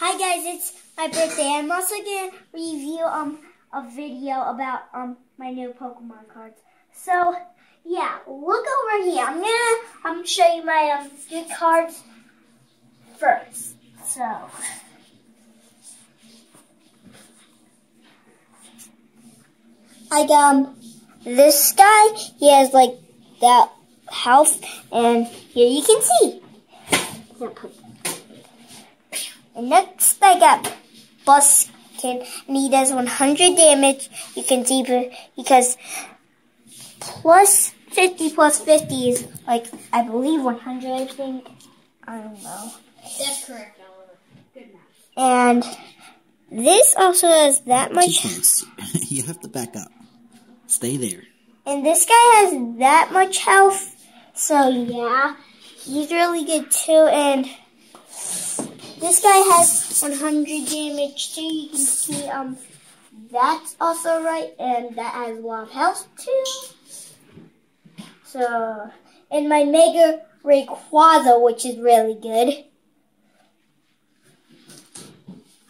Hi guys, it's my birthday. I'm also gonna review um a video about um my new Pokemon cards. So yeah, look over here. I'm gonna um show you my um good cards first. So like um this guy, he has like that health, and here you can see. And next I got Buskin, and he does 100 damage. You can see because plus 50 plus 50 is like, I believe 100, I think. I don't know. That's correct, Oliver. Good math. And this also has that much. you have to back up. Stay there. And this guy has that much health. So yeah, he's really good too. And this guy has 100 damage too. You can see um that's also right, and that has a lot of health too. So, and my Mega Rayquaza, which is really good.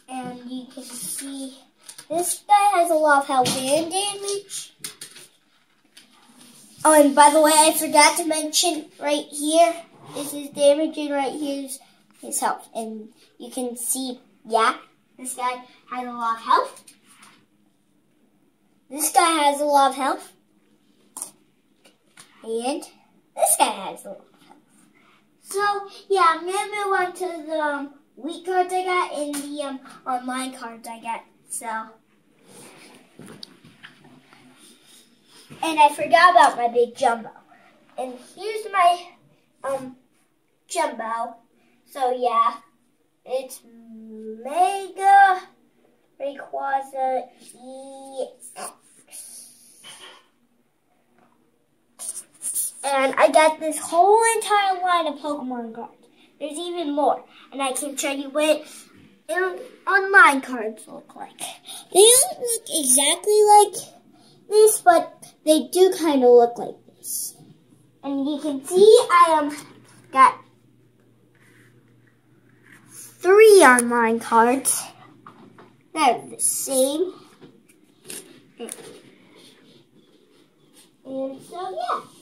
And you can see this guy has a lot of health and damage. Oh, and by the way, I forgot to mention right here, this is damage, and right here his health. And you can see, yeah, this guy has a lot of health. This guy has a lot of health. And this guy has a lot of health. So, yeah, I'm going to move on to the um, weak cards I got and the um, online cards I got. So, and I forgot about my big jumbo. And here's my um jumbo. So yeah, it's Mega Rayquaza EX. And I got this whole entire line of Pokemon cards. There's even more. And I can show you what online cards look like. They don't look exactly like this, but they do kind of look like this. And you can see I um got three online cards that are the same. And so yeah.